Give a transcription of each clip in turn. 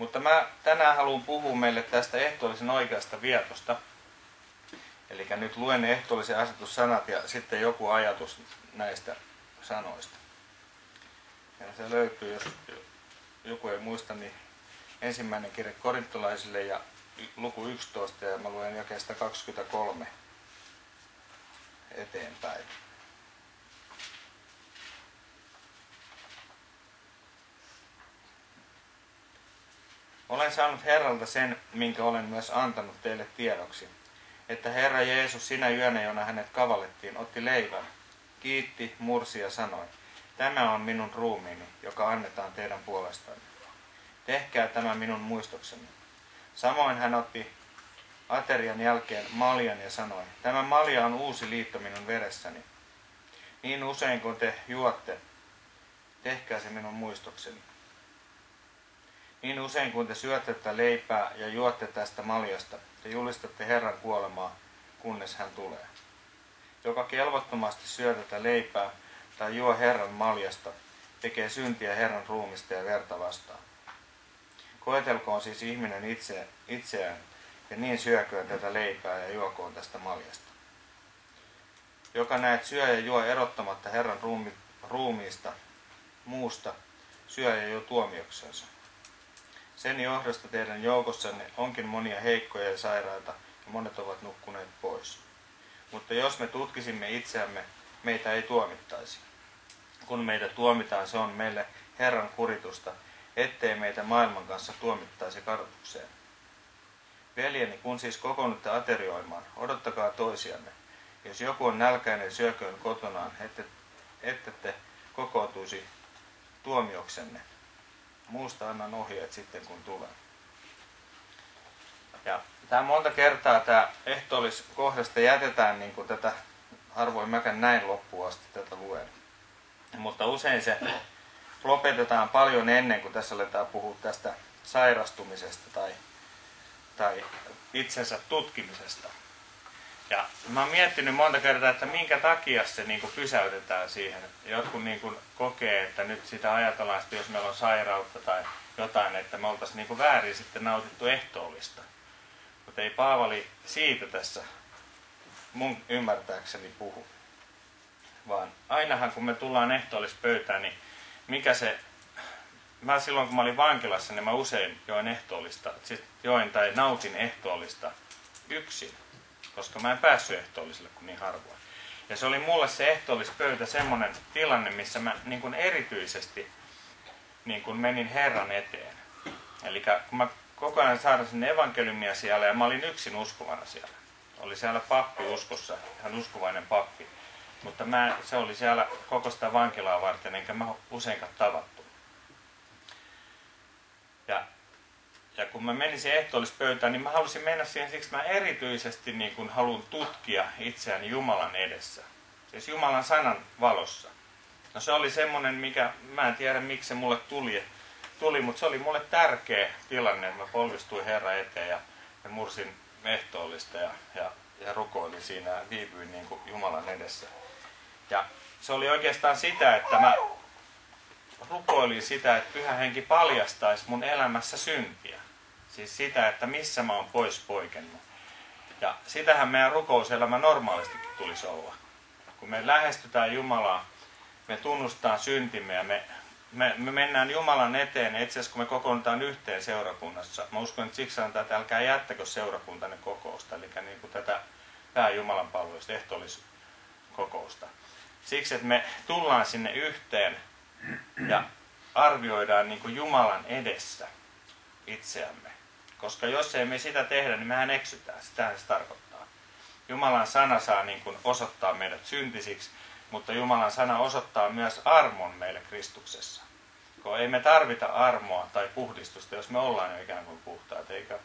Mutta mä tänään haluan puhua meille tästä ehtoollisen oikeasta vietosta. Eli nyt luen ne ehtoollisen asetussanat ja sitten joku ajatus näistä sanoista. Ja se löytyy, jos joku ei muista, niin ensimmäinen kirja korintolaisille ja luku 11 ja mä luen jakeesta 23 eteenpäin. Olen saanut Herralta sen, minkä olen myös antanut teille tiedoksi, että Herra Jeesus sinä yönä, jona hänet kavallettiin, otti leivän, kiitti, mursi ja sanoi, tämä on minun ruumiini, joka annetaan teidän puolestanne. Tehkää tämä minun muistokseni. Samoin hän otti aterian jälkeen maljan ja sanoi, tämä malja on uusi liitto minun veressäni. Niin usein kun te juotte, tehkää se minun muistokseni. Niin usein kun te syötte tätä leipää ja juotte tästä maljasta, te julistatte Herran kuolemaa, kunnes hän tulee. Joka kelvottomasti syö tätä leipää tai juo Herran maljasta, tekee syntiä Herran ruumista ja verta vastaan. Koetelkoon siis ihminen itse, itseään, ja niin syököön tätä leipää ja juokoon tästä maljasta. Joka näet syö ja juo erottamatta Herran ruumi, ruumiista muusta, syö ja juo tuomioksensa. Sen johdosta teidän joukossanne onkin monia heikkoja ja sairaita, ja monet ovat nukkuneet pois. Mutta jos me tutkisimme itseämme, meitä ei tuomittaisi. Kun meitä tuomitaan, se on meille Herran kuritusta, ettei meitä maailman kanssa tuomittaisi kadotukseen. Veljeni, kun siis kokoonnutte aterioimaan, odottakaa toisianne. Jos joku on nälkäinen, syököön kotonaan, ette, ette te kokoontuisi tuomioksenne. Muusta annan ohjeet sitten, kun tulen. Ja tämä monta kertaa tämä ehtoolliskohdasta jätetään niin kuin tätä, harvoin mäkään näin loppuun asti tätä luen. Mutta usein se lopetetaan paljon ennen kuin tässä aletaan puhua tästä sairastumisesta tai, tai itsensä tutkimisesta. Ja mä oon miettinyt monta kertaa, että minkä takia se niin kuin pysäytetään siihen. Jotkut niin kuin kokee, että nyt sitä ajatellaan, että jos meillä on sairautta tai jotain, että me oltaisiin niin kuin väärin sitten nautittu ehtoollista. Mutta ei Paavali siitä tässä mun ymmärtääkseni puhu. Vaan ainahan kun me tullaan ehtoollispöytään, niin mikä se... Mä silloin kun mä olin vankilassa, niin mä usein join ehtoollista, siis join tai nautin ehtoollista yksin, koska mä en päässyt ehtoolliselle kuin niin harvoin. Ja se oli mulle se ehtoollispöytä semmoinen tilanne, missä mä niin kuin erityisesti niin kuin menin Herran eteen. Eli kun mä koko ajan sairasin evankeliumia siellä ja mä olin yksin uskovana siellä. Oli siellä pappi uskossa, ihan uskovainen pappi. Mutta mä, se oli siellä koko sitä vankilaa varten, enkä mä useinkaan tavattu. Ja, ja kun mä menin siihen ehtoollispöytään, niin mä halusin mennä siihen, siksi mä erityisesti niin kun haluan tutkia itseäni Jumalan edessä. Siis Jumalan sanan valossa. No se oli semmoinen, mikä, mä en tiedä miksi se mulle tuli, tuli mutta se oli mulle tärkeä tilanne, että mä polvistuin Herran eteen ja, ja mursin ehtoollista ja, ja, ja rukoilin siinä ja viipyin niin kuin Jumalan edessä. Ja se oli oikeastaan sitä, että mä rukoilin sitä, että pyhä henki paljastaisi mun elämässä syntiä. Siis sitä, että missä mä oon pois poikennut. Ja sitähän meidän rukouselämä normaalistikin tulisi olla. Kun me lähestytään Jumalaa, me tunnustetaan syntimme ja me, me, me mennään Jumalan eteen, itse asiassa kun me kokoonnutaan yhteen seurakunnassa. Mä uskon, että siksi sanotaan, että älkää jättäkö seurakuntanne kokousta, eli niin kuin tätä pääjumalan palvelusta, ehtoolliskokousta. Siksi, että me tullaan sinne yhteen ja arvioidaan niin kuin Jumalan edessä itseämme. Koska jos ei me sitä tehdä, niin mehän eksytään. Sitähän se tarkoittaa. Jumalan sana saa niin kuin osoittaa meidät syntisiksi, mutta Jumalan sana osoittaa myös armon meille Kristuksessa. Kun ei me tarvita armoa tai puhdistusta, jos me ollaan jo ikään kuin puhtaat, eikä?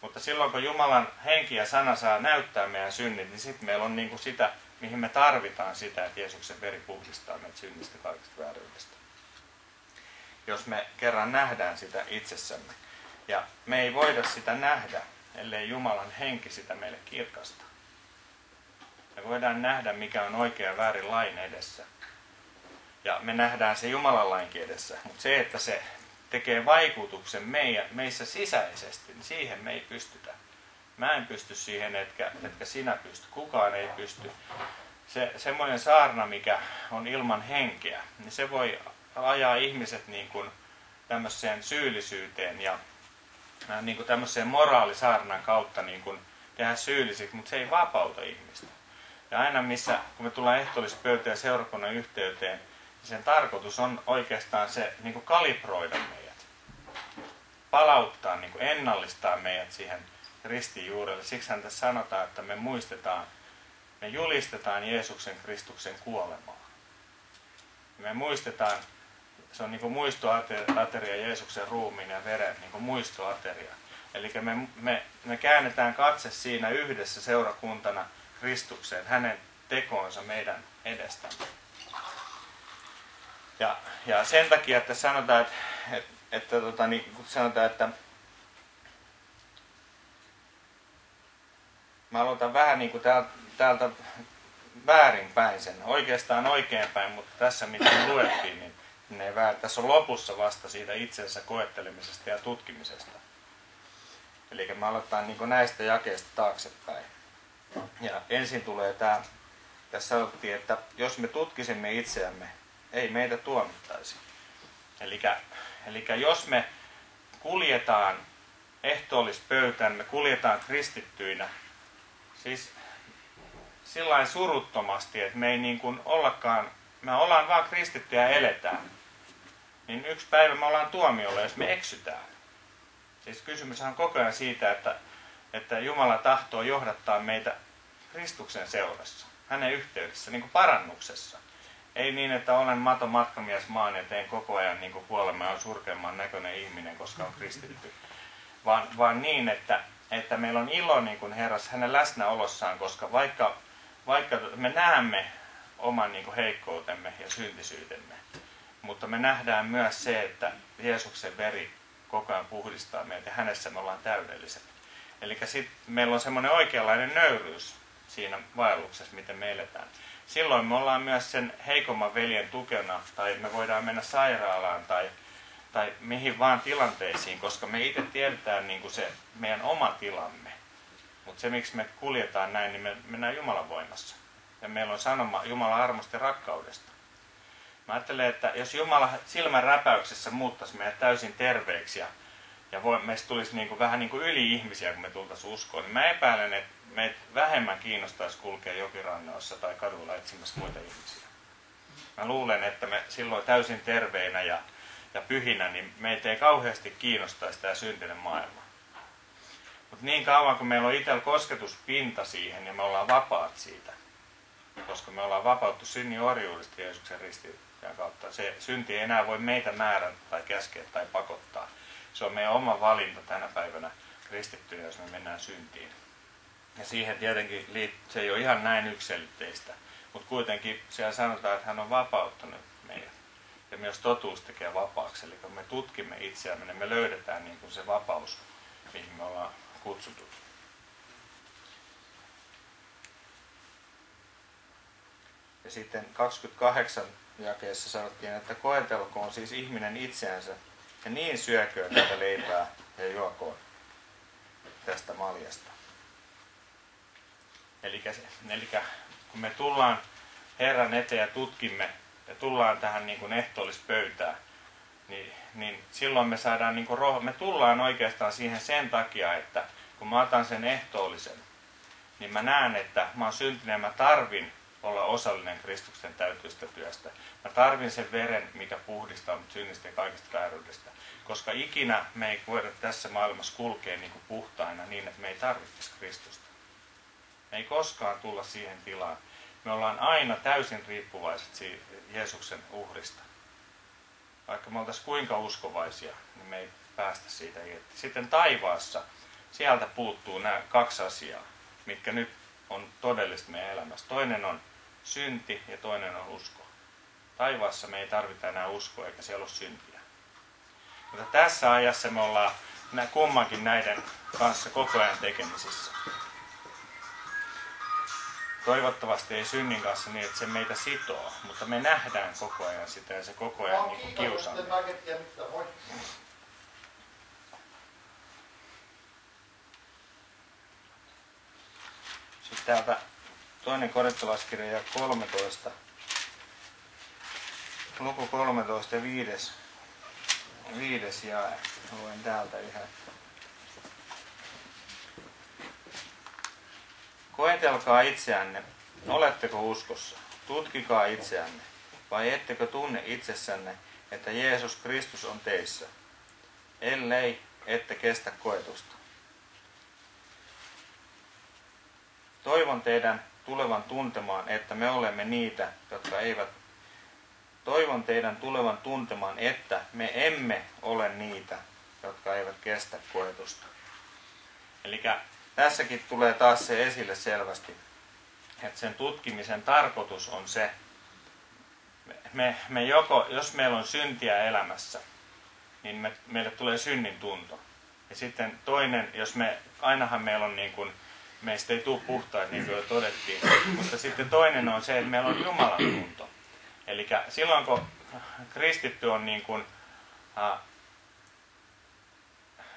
Mutta silloin kun Jumalan henki ja sana saa näyttää meidän synnit, niin sitten meillä on niin kuin sitä mihin me tarvitaan sitä, että Jeesuksen veri puhdistaa meitä synnistä kaikesta vääryydestä. Jos me kerran nähdään sitä itsessämme. Ja me ei voida sitä nähdä, ellei Jumalan henki sitä meille kirkasta. Me voidaan nähdä, mikä on oikea ja väärin lain edessä. Ja me nähdään se Jumalan lainkin edessä. Mutta se, että se tekee vaikutuksen meidän, meissä sisäisesti, niin siihen me ei pystytä. Mä en pysty siihen, etkä, etkä sinä pysty. Kukaan ei pysty. Se, semmoinen saarna, mikä on ilman henkeä, niin se voi ajaa ihmiset niin kuin tämmöiseen syyllisyyteen ja niin kuin tämmöiseen moraalisaarnan kautta niin kuin tehdä syyllisiksi, mutta se ei vapauta ihmistä. Ja aina missä, kun me tullaan ehtoollispöytään ja seurakunnan yhteyteen, niin sen tarkoitus on oikeastaan se niin kuin kalibroida meidät. Palauttaa, niin kuin ennallistaa meidät siihen ristin juurelle. Siksi tässä sanotaan, että me muistetaan, me julistetaan Jeesuksen Kristuksen kuolemaa. Me muistetaan, se on niin kuin muistoateria Jeesuksen ruumiin ja veren niin kuin muistoateria. Eli me, me, me käännetään katse siinä yhdessä seurakuntana Kristukseen, hänen tekoonsa meidän edestämme. Ja, ja sen takia, että sanotaan, että, että, että, tota, niin, sanotaan, että mä aloitan vähän niin kuin täältä, täältä väärinpäin sen, oikeastaan oikeinpäin, mutta tässä mitä luettiin, niin ne ei väärin. Tässä on lopussa vasta siitä itsensä koettelemisesta ja tutkimisesta. Eli me aloitetaan niin näistä jakeista taaksepäin. Ja ensin tulee tämä, tässä sanottiin, että jos me tutkisimme itseämme, ei meitä tuomittaisi. Eli jos me kuljetaan ehtoollispöytään, me kuljetaan kristittyinä, siis sillä suruttomasti, että me ei niin kuin ollakaan, me ollaan vaan kristittyjä ja eletään, niin yksi päivä me ollaan tuomiolla, jos me eksytään. Siis kysymys on koko ajan siitä, että, että Jumala tahtoo johdattaa meitä Kristuksen seurassa, hänen yhteydessä, niin kuin parannuksessa. Ei niin, että olen mato matkamies maan ja teen koko ajan niin kuolema on surkeamman näköinen ihminen, koska on kristitty. Vaan, vaan niin, että, että meillä on ilo niin kuin Herras hänen läsnäolossaan, koska vaikka, vaikka me näemme oman niin kuin heikkoutemme ja syntisyytemme, mutta me nähdään myös se, että Jeesuksen veri koko ajan puhdistaa meitä ja hänessä me ollaan täydelliset. Eli meillä on semmoinen oikeanlainen nöyryys siinä vaelluksessa, miten me eletään. Silloin me ollaan myös sen heikomman veljen tukena, tai me voidaan mennä sairaalaan tai, tai mihin vaan tilanteisiin, koska me itse tiedetään niin kuin se meidän oma tilamme. Mutta se, miksi me kuljetaan näin, niin me mennään Jumalan voimassa. Ja meillä on sanoma Jumalan armosta ja rakkaudesta. Mä ajattelen, että jos Jumala silmän räpäyksessä muuttaisi meidät täysin terveiksi ja, ja voi, meistä tulisi niin kuin, vähän niin kuin yli-ihmisiä, kun me tultaisiin uskoon, niin mä epäilen, että meitä vähemmän kiinnostaisi kulkea jokirannoissa tai kadulla etsimässä muita ihmisiä. Mä luulen, että me silloin täysin terveinä ja, ja pyhinä, niin meitä ei kauheasti kiinnostaisi tämä syntinen maailma. Mutta niin kauan kuin meillä on itsellä kosketuspinta siihen, niin me ollaan vapaat siitä. Koska me ollaan vapauttu synnin orjuudesta Jeesuksen ristiin kautta. Se synti ei enää voi meitä määrätä tai käskeä tai pakottaa. Se on meidän oma valinta tänä päivänä kristittyjä, jos me mennään syntiin. Ja siihen tietenkin se ei ole ihan näin yksilitteistä, mutta kuitenkin siellä sanotaan, että hän on vapauttanut meidät. Ja myös totuus tekee vapaaksi, eli kun me tutkimme itseämme, niin me löydetään niin kuin se vapaus, mihin me ollaan kutsutut. Ja sitten 28 jakeessa sanottiin, että koetelkoon siis ihminen itseänsä ja niin syököön tätä leipää ja juokoon tästä maljasta. Eli, eli kun me tullaan Herran eteen ja tutkimme ja tullaan tähän niin kuin ehtoollispöytään, niin, niin silloin me saadaan niin kuin roh- me tullaan oikeastaan siihen sen takia, että kun mä otan sen ehtoollisen, niin mä näen, että mä oon syntinen mä tarvin olla osallinen Kristuksen täytyistä työstä. Mä tarvin sen veren, mikä puhdistaa mut synnistä ja kaikesta vääryydestä. Koska ikinä me ei voida tässä maailmassa kulkea niin kuin puhtaina niin, että me ei tarvitsisi Kristusta. Me ei koskaan tulla siihen tilaan. Me ollaan aina täysin riippuvaiset Jeesuksen uhrista. Vaikka me oltaisiin kuinka uskovaisia, niin me ei päästä siitä irti. Sitten taivaassa, sieltä puuttuu nämä kaksi asiaa, mitkä nyt on todellista meidän elämässä. Toinen on synti ja toinen on usko. Taivaassa me ei tarvita enää uskoa eikä siellä ole syntiä. Mutta tässä ajassa me ollaan kummankin näiden kanssa koko ajan tekemisissä. toivottavasti ei synnin kanssa niin, että se meitä sitoo, mutta me nähdään koko ajan sitä ja se koko ajan niin kiitos, kiusaa. Sitten täältä toinen korintolaiskirja ja 13, luku 13 ja viides, viides jae. Luen täältä yhä. Koetelkaa itseänne, oletteko uskossa? Tutkikaa itseänne, vai ettekö tunne itsessänne, että Jeesus Kristus on teissä? Ellei, ette kestä koetusta. Toivon teidän tulevan tuntemaan, että me olemme niitä, jotka eivät... Toivon teidän tulevan tuntemaan, että me emme ole niitä, jotka eivät kestä koetusta. Eli tässäkin tulee taas se esille selvästi, että sen tutkimisen tarkoitus on se, me, me joko, jos meillä on syntiä elämässä, niin me, meille tulee synnin tunto. Ja sitten toinen, jos me, ainahan meillä on niin kuin, meistä ei tule puhtaita, niin kuin jo todettiin. Mutta sitten toinen on se, että meillä on Jumalan tunto. Eli silloin kun kristitty on niin kuin, äh,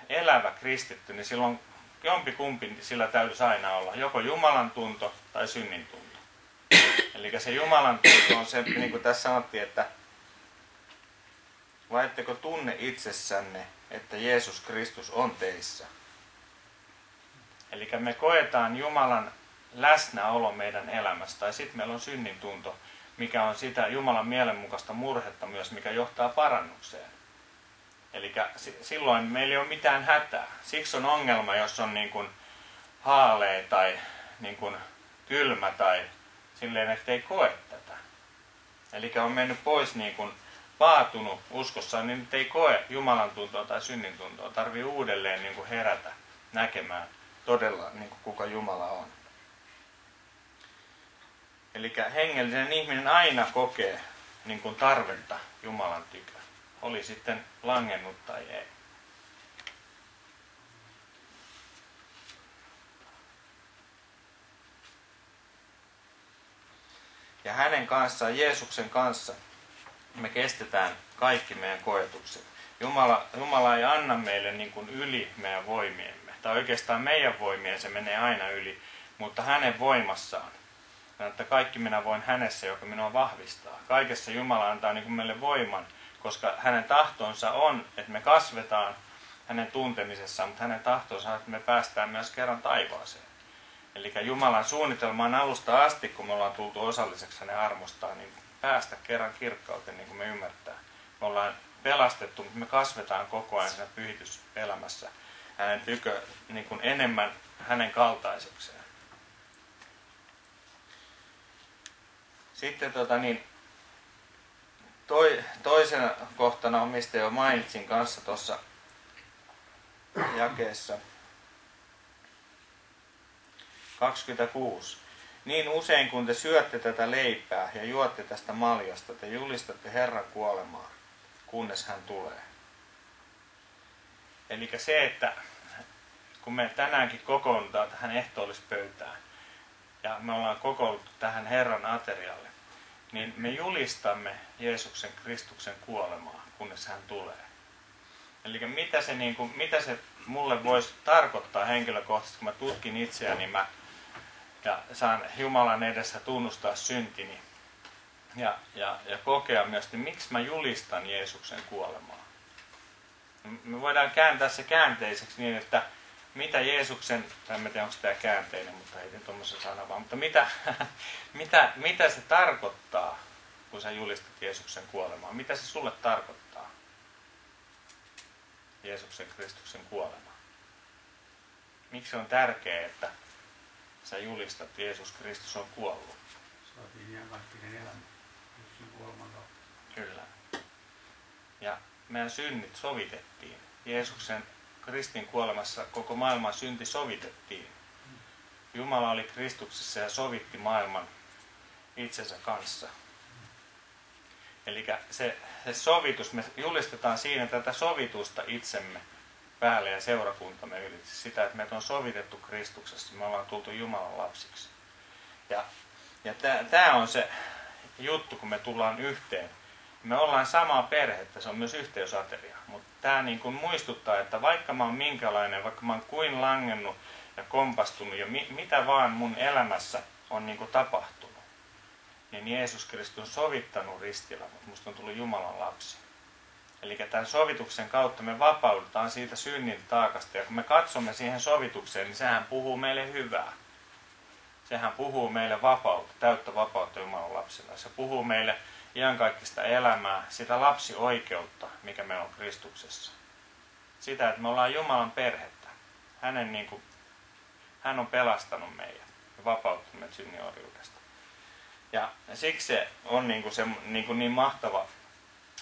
elävä kristitty, niin silloin jompi kumpi sillä täytyisi aina olla. Joko Jumalan tunto tai synnin tunto. Eli se Jumalan tunto on se, niin kuin tässä sanottiin, että vai tunne itsessänne, että Jeesus Kristus on teissä? Eli me koetaan Jumalan läsnäolo meidän elämässä, tai sitten meillä on synnin tunto, mikä on sitä Jumalan mielenmukaista murhetta myös, mikä johtaa parannukseen. Eli silloin meillä ei ole mitään hätää. Siksi on ongelma, jos on niin kuin haalee tai niin kuin kylmä tai silleen, että ei koe tätä. Eli on mennyt pois niin kuin paatunut uskossaan, niin ei koe Jumalan tuntoa tai synnin tuntoa. Tarvii uudelleen niin kuin herätä näkemään todella niin kuin kuka Jumala on. Eli hengellinen ihminen aina kokee niin kuin tarvetta Jumalan tykö. Oli sitten langennut tai ei. Ja hänen kanssaan, Jeesuksen kanssa, me kestetään kaikki meidän koetukset. Jumala, Jumala ei anna meille niin kuin yli meidän voimiemme. Tai oikeastaan meidän voimien se menee aina yli, mutta hänen voimassaan. Että kaikki minä voin hänessä, joka minua vahvistaa. Kaikessa Jumala antaa niin kuin meille voiman, koska hänen tahtonsa on, että me kasvetaan hänen tuntemisessaan, mutta hänen tahtonsa on, että me päästään myös kerran taivaaseen. Eli Jumalan suunnitelma on alusta asti, kun me ollaan tultu osalliseksi hänen armostaan, niin päästä kerran kirkkauteen, niin kuin me ymmärtää. Me ollaan pelastettu, mutta me kasvetaan koko ajan siinä pyhityselämässä hänen tykö niin kuin enemmän hänen kaltaisekseen. Sitten tota, niin, toi, toisena kohtana on, mistä jo mainitsin kanssa tuossa jakeessa 26. Niin usein kun te syötte tätä leipää ja juotte tästä maljasta, te julistatte Herran kuolemaa, kunnes hän tulee. Eli se, että kun me tänäänkin kokoonnutaan tähän ehtoollispöytään ja me ollaan kokoonnuttu tähän Herran aterialle, niin me julistamme Jeesuksen Kristuksen kuolemaa, kunnes hän tulee. Eli mitä se, niin kuin, mitä se mulle voisi tarkoittaa henkilökohtaisesti, kun mä tutkin itseäni mä, ja saan Jumalan edessä tunnustaa syntini ja, ja, ja kokea myös, että miksi mä julistan Jeesuksen kuolemaa. Me voidaan kääntää se käänteiseksi niin, että mitä Jeesuksen, tai en tiedä onko tämä käänteinen, mutta heitin tuommoisen sanan vaan, mutta mitä, mitä, mitä se tarkoittaa, kun sä julistat Jeesuksen kuolemaa? Mitä se sulle tarkoittaa? Jeesuksen Kristuksen kuolema. Miksi on tärkeää, että sä julistat, että Jeesus Kristus on kuollut? Saatiin ihan kaikkinen elämä. Yksin kuoleman kautta. Kyllä. Ja meidän synnit sovitettiin. Jeesuksen Kristin kuolemassa koko maailman synti sovitettiin. Jumala oli Kristuksessa ja sovitti maailman itsensä kanssa. Eli se, se sovitus, me julistetaan siinä tätä sovitusta itsemme päälle ja seurakuntamme ylitse. Sitä, että meitä on sovitettu Kristuksessa, me ollaan tultu Jumalan lapsiksi. Ja, ja tämä on se juttu, kun me tullaan yhteen. Me ollaan samaa perhettä, se on myös yhteysateria. Mutta tämä niin kuin muistuttaa, että vaikka mä oon minkälainen, vaikka mä oon kuin langennut ja kompastunut ja mi, mitä vaan mun elämässä on niin kuin tapahtunut, niin Jeesus Kristus on sovittanut ristillä, mutta musta on tullut Jumalan lapsi. Eli tämän sovituksen kautta me vapaudutaan siitä synnin taakasta. Ja kun me katsomme siihen sovitukseen, niin sehän puhuu meille hyvää. Sehän puhuu meille vapautta, täyttä vapautta Jumalan lapsilla. Se puhuu meille iankaikkista elämää, sitä lapsioikeutta, mikä me on Kristuksessa. Sitä, että me ollaan Jumalan perhettä. Hänen niin kuin, hän on pelastanut meidät ja vapauttanut meidät synniorjuudesta. Ja siksi se on niin, kuin se, niin, kuin niin mahtava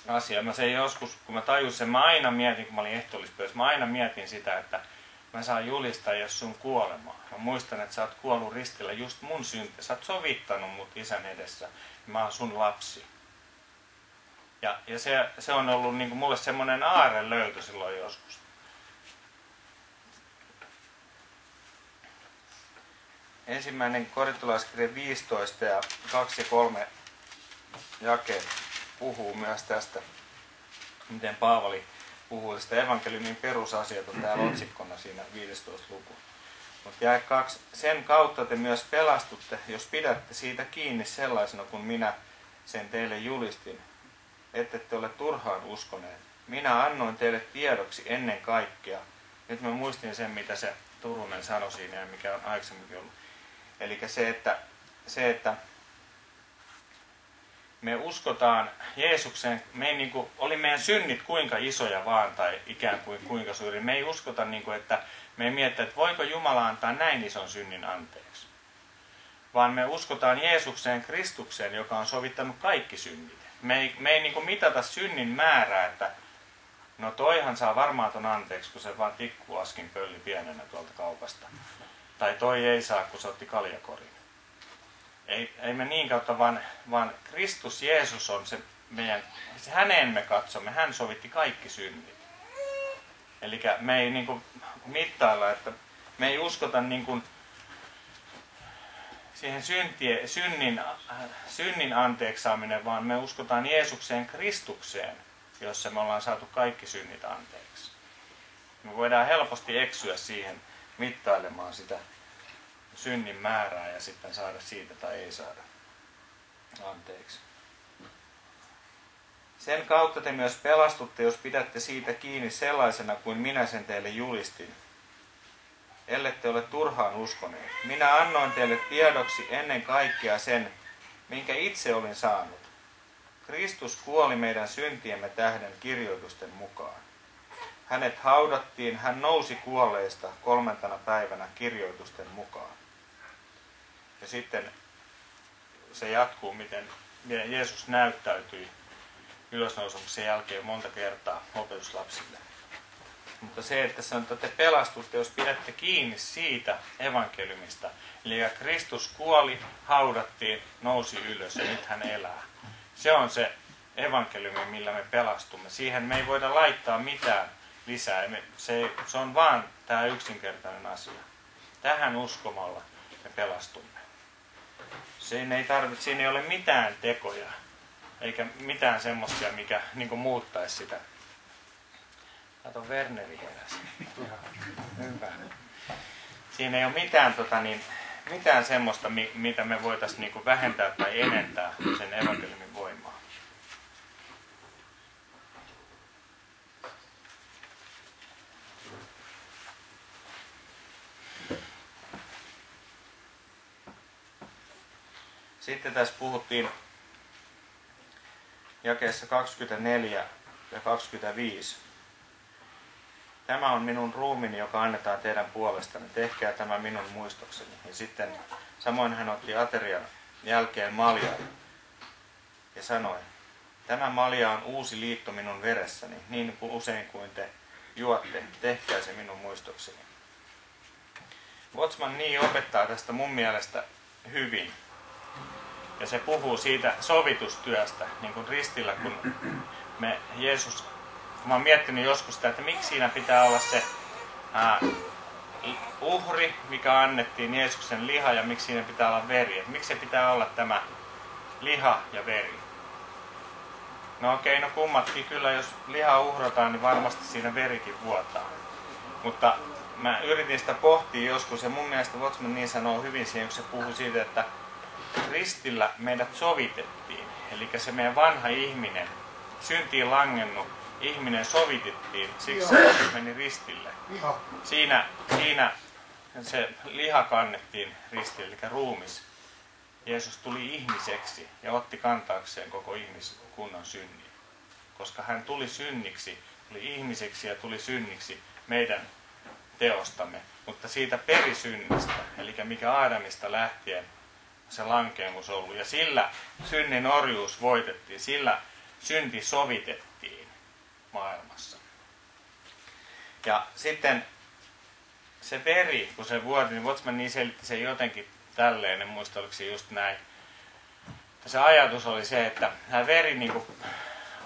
asia. Mä sen joskus, kun mä tajusin sen, mä aina mietin, kun mä olin ehtoollispöydässä, mä aina mietin sitä, että mä saan julistaa, jos sun kuolemaa. Mä muistan, että sä oot kuollut ristillä just mun synti. Sä oot sovittanut mut isän edessä. Mä oon sun lapsi. Ja, ja se, se on ollut niin kuin mulle semmoinen aare löytö silloin joskus. Ensimmäinen korintolaiskirja 15 ja 2 ja 3 jakeet puhuu myös tästä, miten Paavali puhuu tästä evankeliumin perusasiat on täällä otsikkona siinä 15 luku. Mutta jae kaksi. Sen kautta te myös pelastutte, jos pidätte siitä kiinni sellaisena kuin minä sen teille julistin. Ette te ole turhaan uskoneet. Minä annoin teille tiedoksi ennen kaikkea. Nyt mä muistin sen, mitä se Turunen sanoi siinä ja mikä on aikaisemmin ollut. Eli se, että, se, että me uskotaan Jeesukseen, me ei niin kuin, oli meidän synnit kuinka isoja vaan tai ikään kuin kuinka suuri. Me ei uskota, niin kuin, että me ei miettä, että voiko Jumala antaa näin ison synnin anteeksi. Vaan me uskotaan Jeesukseen Kristukseen, joka on sovittanut kaikki synnit. Me ei, me ei niin mitata synnin määrää, että no toihan saa varmaan ton anteeksi, kun se vaan tikkuaskin pölli pienenä tuolta kaupasta. Tai toi ei saa, kun se otti kaljakorin ei, ei me niin kautta, vaan, vaan Kristus Jeesus on se meidän, se häneen me katsomme, hän sovitti kaikki synnit. Eli me ei niin kuin, mittailla, että me ei uskota niin kuin, siihen syntie, synnin, synnin anteeksaaminen, vaan me uskotaan Jeesukseen Kristukseen, jossa me ollaan saatu kaikki synnit anteeksi. Me voidaan helposti eksyä siihen mittailemaan sitä synnin määrää ja sitten saada siitä tai ei saada anteeksi. Sen kautta te myös pelastutte, jos pidätte siitä kiinni sellaisena kuin minä sen teille julistin. Ellette ole turhaan uskoneet. Minä annoin teille tiedoksi ennen kaikkea sen, minkä itse olin saanut. Kristus kuoli meidän syntiemme tähden kirjoitusten mukaan. Hänet haudattiin, hän nousi kuolleista kolmantena päivänä kirjoitusten mukaan. Ja sitten se jatkuu, miten Jeesus näyttäytyi ylösnousemuksen jälkeen monta kertaa opetuslapsille. Mutta se, että sanotaan, että te pelastutte, jos pidätte kiinni siitä evankeliumista. Eli Kristus kuoli, haudattiin, nousi ylös ja nyt hän elää. Se on se evankeliumi, millä me pelastumme. Siihen me ei voida laittaa mitään lisää. Se, se on vaan tämä yksinkertainen asia. Tähän uskomalla me pelastumme. Siinä ei, tarvitse, siinä ei ole mitään tekoja, eikä mitään semmoisia, mikä niin muuttaisi sitä. Kato, Werneri heräsi. Hyvä. Siinä ei ole mitään, tota, niin, mitään semmoista, mitä me voitaisiin niin vähentää tai enentää sen evankeliumin voimaa. Sitten tässä puhuttiin jakeessa 24 ja 25. Tämä on minun ruumini, joka annetaan teidän puolestanne. Tehkää tämä minun muistokseni. Ja sitten samoin hän otti aterian jälkeen maljan ja sanoi, Tämä malja on uusi liitto minun veressäni, niin usein kuin te juotte, tehkää se minun muistokseni. Watchman niin opettaa tästä mun mielestä hyvin. Ja se puhuu siitä sovitustyöstä, niin kuin ristillä, kun me Jeesus, mä oon miettinyt joskus sitä, että miksi siinä pitää olla se ää, uhri, mikä annettiin Jeesuksen liha ja miksi siinä pitää olla veri. Et miksi se pitää olla tämä liha ja veri? No okei, no kummatkin kyllä, jos liha uhrataan, niin varmasti siinä verikin vuotaa. Mutta mä yritin sitä pohtia joskus ja mun mielestä Watchman niin sanoo hyvin siihen, kun se puhuu siitä, että ristillä meidät sovitettiin. Eli se meidän vanha ihminen, syntiin langennut ihminen sovitettiin, siksi se meni ristille. Siinä, siinä se liha kannettiin ristille, eli ruumis. Jeesus tuli ihmiseksi ja otti kantaakseen koko ihmiskunnan synnin. Koska hän tuli synniksi, tuli ihmiseksi ja tuli synniksi meidän teostamme. Mutta siitä perisynnistä, eli mikä Aadamista lähtien se lankeemus ollut. Ja sillä synnin orjuus voitettiin, sillä synti sovitettiin maailmassa. Ja sitten se veri, kun se vuoti, niin Watchman niin selitti sen jotenkin tälleen, en muista oliko se just näin. Se ajatus oli se, että tämä veri niin kuin,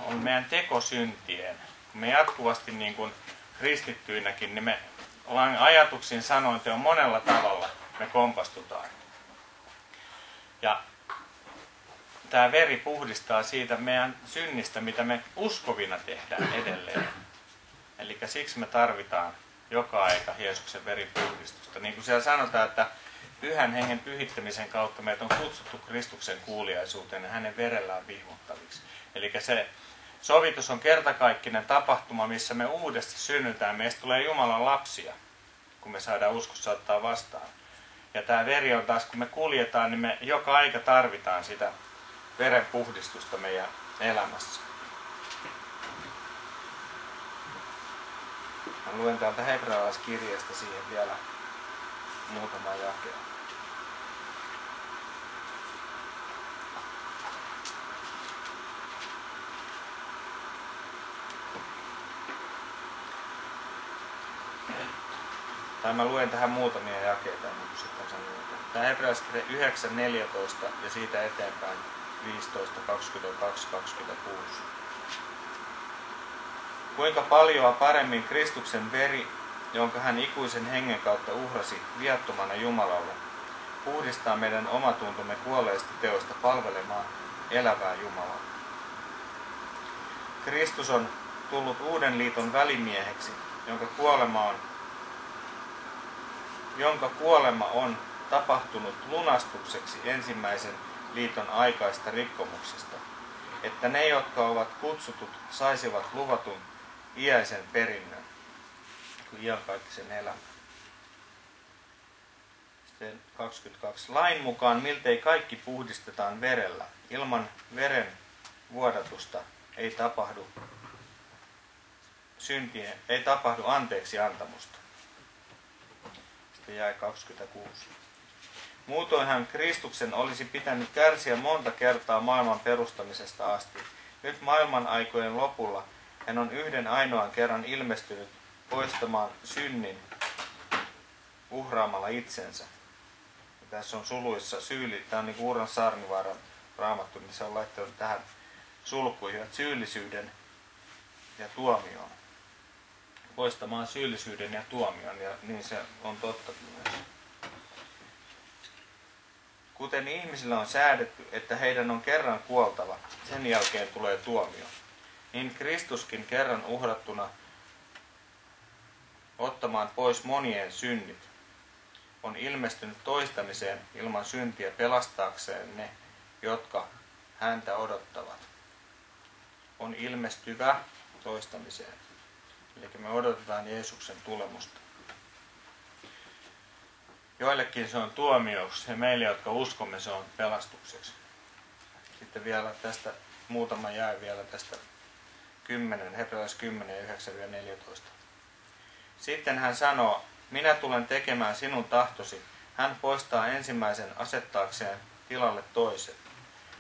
on meidän tekosyntien. Me jatkuvasti niin kuin, kristittyinäkin, niin me ollaan ajatuksin sanoin, että on monella tavalla me kompastutaan. Ja tämä veri puhdistaa siitä meidän synnistä, mitä me uskovina tehdään edelleen. Eli siksi me tarvitaan joka aika Jeesuksen veripuhdistusta. Niin kuin siellä sanotaan, että pyhän hengen pyhittämisen kautta meitä on kutsuttu Kristuksen kuuliaisuuteen ja hänen verellään vihmottaviksi. Eli se sovitus on kertakaikkinen tapahtuma, missä me uudesti synnytään. Meistä tulee Jumalan lapsia, kun me saadaan uskossa ottaa vastaan. Ja tämä veri on taas, kun me kuljetaan, niin me joka aika tarvitaan sitä veren puhdistusta meidän elämässä. Mä luen täältä hebrealaiskirjasta siihen vielä muutama jakea. Tai mä luen tähän muutamia jakeita ennen kuin sitten sanon. Tämä hebrealaiskirja 9.14 ja siitä eteenpäin 15, 22, 26. Kuinka paljon paremmin Kristuksen veri, jonka hän ikuisen hengen kautta uhrasi viattomana Jumalalle, puhdistaa meidän omatuntomme kuolleista teoista palvelemaan elävää Jumalaa. Kristus on tullut uuden liiton välimieheksi, jonka kuolema on, jonka kuolema on tapahtunut lunastukseksi ensimmäisen liiton aikaista rikkomuksista, että ne, jotka ovat kutsutut, saisivat luvatun iäisen perinnön, iankaikkisen elämän. Sitten 22. Lain mukaan miltei kaikki puhdistetaan verellä. Ilman veren vuodatusta ei tapahdu syntien, ei tapahdu anteeksi antamusta. Sitten jäi 26. Muutoinhan Kristuksen olisi pitänyt kärsiä monta kertaa maailman perustamisesta asti. Nyt maailman aikojen lopulla hän on yhden ainoan kerran ilmestynyt poistamaan synnin uhraamalla itsensä. Ja tässä on suluissa syyli, tämä on niin Uuran Saarnivaaran raamattu, niin se on laittanut tähän sulkuihin, syyllisyyden ja tuomioon. Poistamaan syyllisyyden ja tuomion, ja niin se on totta myös. Kuten ihmisillä on säädetty, että heidän on kerran kuoltava, sen jälkeen tulee tuomio. Niin Kristuskin kerran uhrattuna ottamaan pois monien synnit, on ilmestynyt toistamiseen ilman syntiä pelastaakseen ne, jotka häntä odottavat. On ilmestyvä toistamiseen. Eli me odotetaan Jeesuksen tulemusta. Joillekin se on tuomioksi ja meille, jotka uskomme, se on pelastukseksi. Sitten vielä tästä, muutama jäi vielä tästä 10, hebrealais 10 9-14. Sitten hän sanoo, minä tulen tekemään sinun tahtosi. Hän poistaa ensimmäisen asettaakseen tilalle toisen.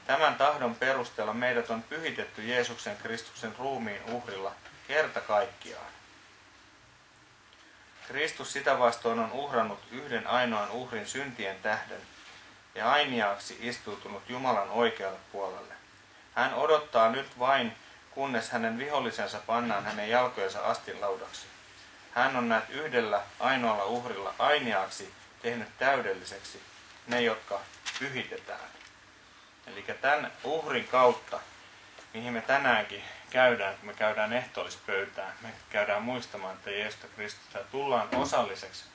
Tämän tahdon perusteella meidät on pyhitetty Jeesuksen Kristuksen ruumiin uhrilla kerta kaikkiaan. Kristus sitä vastoin on uhrannut yhden ainoan uhrin syntien tähden ja ainiaaksi istuutunut Jumalan oikealle puolelle. Hän odottaa nyt vain, kunnes hänen vihollisensa pannaan hänen jalkojensa astin laudaksi. hän on näet yhdellä ainoalla uhrilla ainiaaksi tehnyt täydelliseksi ne, jotka pyhitetään. Eli tämän uhrin kautta, mihin me tänäänkin käydään, kun me käydään ehtoollispöytään, me käydään muistamaan, että Jeesusta Kristusta tullaan osalliseksi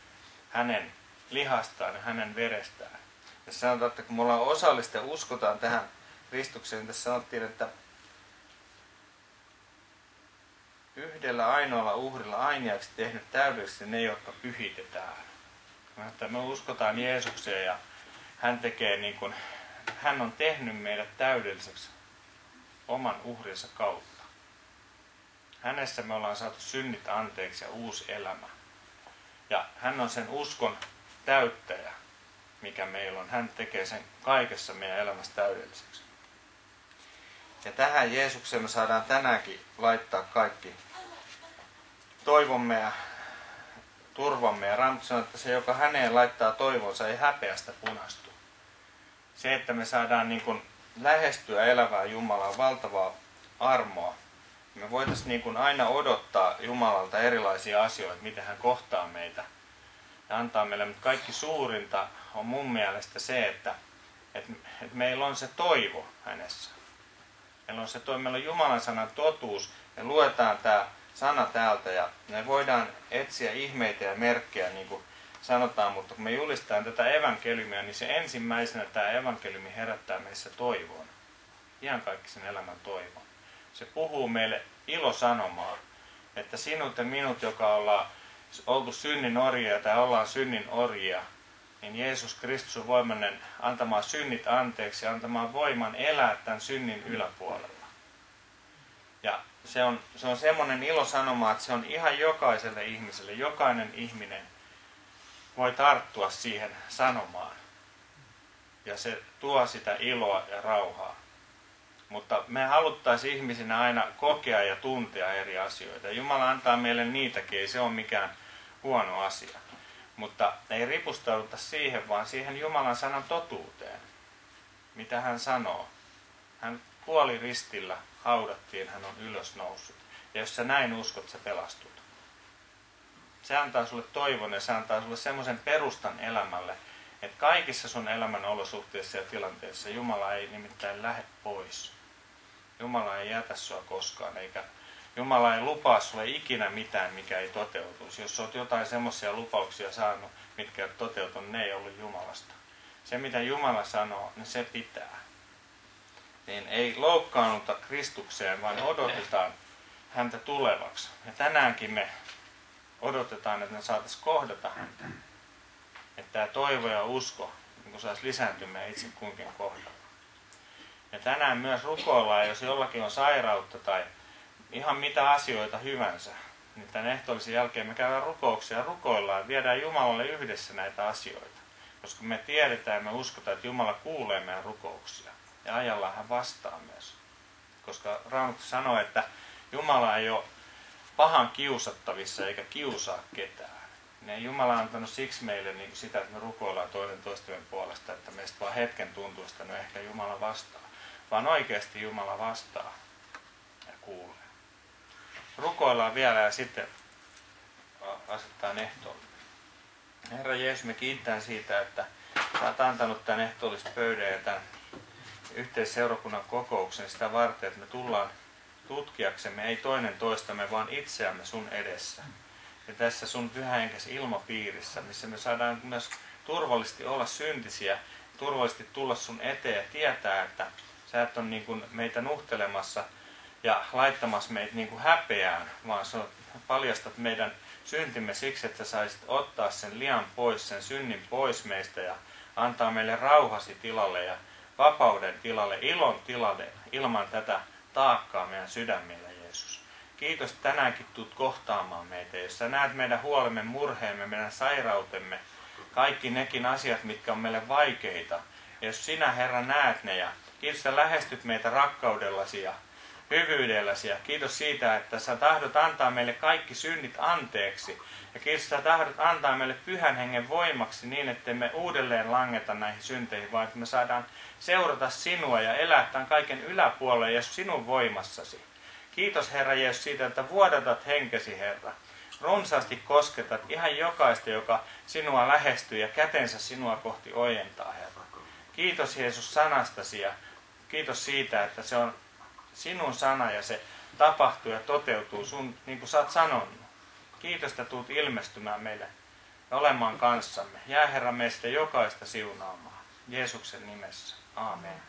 hänen lihastaan ja hänen verestään. Ja sanotaan, että kun me ollaan osallista ja uskotaan tähän Kristukseen, niin tässä sanottiin, että yhdellä ainoalla uhrilla ainiaksi tehnyt täydellisesti ne, jotka pyhitetään. Että me uskotaan Jeesukseen ja hän tekee niin kuin, hän on tehnyt meidät täydelliseksi oman uhrinsa kautta. Hänessä me ollaan saatu synnit anteeksi ja uusi elämä. Ja hän on sen uskon täyttäjä, mikä meillä on. Hän tekee sen kaikessa meidän elämässä täydelliseksi. Ja tähän Jeesukseen me saadaan tänäänkin laittaa kaikki toivomme ja turvamme. Ja Raamattu sanoo, että se, joka häneen laittaa toivonsa, ei häpeästä punastu. Se, että me saadaan niin kuin lähestyä elävää Jumalaa, valtavaa armoa. Me voitaisiin niin kuin aina odottaa Jumalalta erilaisia asioita, miten hän kohtaa meitä ja antaa meille. Mutta kaikki suurinta on mun mielestä se, että, että, että meillä on se toivo hänessä. Meillä on se toivo, meillä on Jumalan sanan totuus. Me luetaan tämä sana täältä ja me voidaan etsiä ihmeitä ja merkkejä, niin kuin sanotaan, mutta kun me julistetaan tätä evankeliumia, niin se ensimmäisenä tämä evankeliumi herättää meissä toivon. Ihan kaikki sen elämän toivon. Se puhuu meille ilosanomaa, että sinut ja minut, joka ollaan oltu synnin orjia tai ollaan synnin orjia, niin Jeesus Kristus on voimainen antamaan synnit anteeksi antamaan voiman elää tämän synnin yläpuolella. Ja se on, se on semmoinen ilosanoma, että se on ihan jokaiselle ihmiselle, jokainen ihminen voi tarttua siihen sanomaan. Ja se tuo sitä iloa ja rauhaa. Mutta me haluttaisiin ihmisinä aina kokea ja tuntea eri asioita. Jumala antaa meille niitäkin, ei se ole mikään huono asia. Mutta ei ripustauduta siihen, vaan siihen Jumalan sanan totuuteen. Mitä hän sanoo. Hän kuoli ristillä, haudattiin, hän on ylösnoussut. Ja jos sä näin uskot, sä pelastut. Se antaa sulle toivon ja se antaa sulle semmoisen perustan elämälle, että kaikissa sun elämän olosuhteissa ja tilanteissa Jumala ei nimittäin lähde pois. Jumala ei jätä sua koskaan, eikä Jumala ei lupaa sulle ikinä mitään, mikä ei toteutuisi. Jos olet jotain semmoisia lupauksia saanut, mitkä ei toteutunut, ne ei ollut Jumalasta. Se, mitä Jumala sanoo, niin se pitää. Niin ei loukkaannuta Kristukseen, vaan odotetaan häntä tulevaksi. Ja tänäänkin me odotetaan, että me saataisiin kohdata häntä. Että tämä toivo ja usko niin saisi lisääntymään itse kunkin kohdalla. Ja tänään myös rukoillaan, jos jollakin on sairautta tai ihan mitä asioita hyvänsä, niin tämän ehtoollisen jälkeen me käydään rukouksia ja rukoillaan, viedään Jumalalle yhdessä näitä asioita. Koska me tiedetään ja me uskotaan, että Jumala kuulee meidän rukouksia. Ja ajallaan hän vastaa myös. Koska Raamattu sanoo, että Jumala ei ole pahan kiusattavissa eikä kiusaa ketään. Ne Jumala on antanut siksi meille niin sitä, että me rukoillaan toinen toistemme puolesta, että meistä vaan hetken tuntuu, että no ehkä Jumala vastaa. Vaan oikeasti Jumala vastaa ja kuulee. Rukoillaan vielä ja sitten asettaa ehtoolle. Herra Jeesus, me kiittää siitä, että oot antanut tämän ehtoollista pöydän ja tämän yhteisseurakunnan kokouksen sitä varten, että me tullaan tutkiaksemme ei toinen toistamme, vaan itseämme sun edessä. Ja tässä sun pyhähenkäs ilmapiirissä, missä me saadaan myös turvallisesti olla syntisiä, turvallisesti tulla sun eteen ja tietää, että sä et ole niin kuin meitä nuhtelemassa ja laittamassa meitä niin kuin häpeään, vaan sä paljastat meidän syntimme siksi, että saisit ottaa sen lian pois, sen synnin pois meistä ja antaa meille rauhasi tilalle ja vapauden tilalle, ilon tilalle ilman tätä taakkaa meidän sydämillä, Jeesus. Kiitos, että tänäänkin tuut kohtaamaan meitä. Jos sä näet meidän huolemme, murheemme, meidän sairautemme, kaikki nekin asiat, mitkä on meille vaikeita. Ja jos sinä, Herra, näet ne ja kiitos, että lähestyt meitä rakkaudellasi ja hyvyydelläsi. Ja kiitos siitä, että sä tahdot antaa meille kaikki synnit anteeksi. Ja kiitos, että sä tahdot antaa meille pyhän hengen voimaksi niin, että me uudelleen langeta näihin synteihin, vaan että me saadaan seurata sinua ja elää tämän kaiken yläpuolella ja sinun voimassasi. Kiitos Herra Jeesus siitä, että vuodatat henkesi Herra. runsaasti kosketat ihan jokaista, joka sinua lähestyy ja kätensä sinua kohti ojentaa, Herra. Kiitos Jeesus sanastasi ja kiitos siitä, että se on sinun sana ja se tapahtuu ja toteutuu sun, niin kuin sä oot sanonut. Kiitos, että tuut ilmestymään meille ja olemaan kanssamme. Jää Herra meistä jokaista siunaamaan. Jeesuksen nimessä. Aamen.